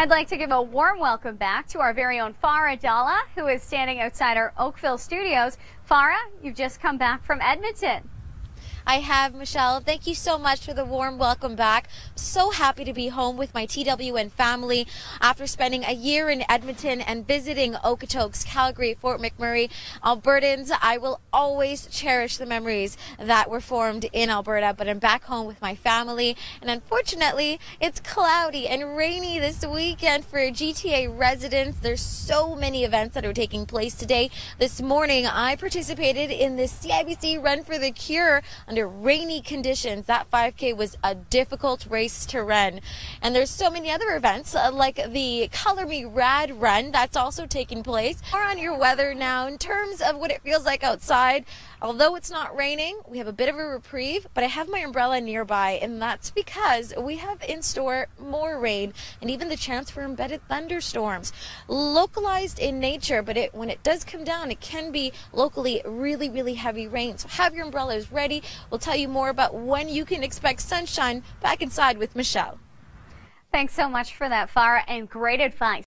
I'd like to give a warm welcome back to our very own Farah Dhalla, who is standing outside our Oakville studios. Farah, you've just come back from Edmonton. I have, Michelle. Thank you so much for the warm welcome back. So happy to be home with my TWN family after spending a year in Edmonton and visiting Okotoks, Calgary, Fort McMurray. Albertans, I will always cherish the memories that were formed in Alberta, but I'm back home with my family. And unfortunately, it's cloudy and rainy this weekend for GTA residents. There's so many events that are taking place today. This morning, I participated in the CIBC Run for the Cure under rainy conditions. That 5K was a difficult race to run. And there's so many other events uh, like the Color Me Rad Run that's also taking place. More on your weather now in terms of what it feels like outside. Although it's not raining, we have a bit of a reprieve, but I have my umbrella nearby, and that's because we have in store more rain and even the chance for embedded thunderstorms. Localized in nature, but it, when it does come down, it can be locally really, really heavy rain. So have your umbrellas ready. We'll tell you more about when you can expect sunshine back inside with Michelle. Thanks so much for that, Farah, and great advice.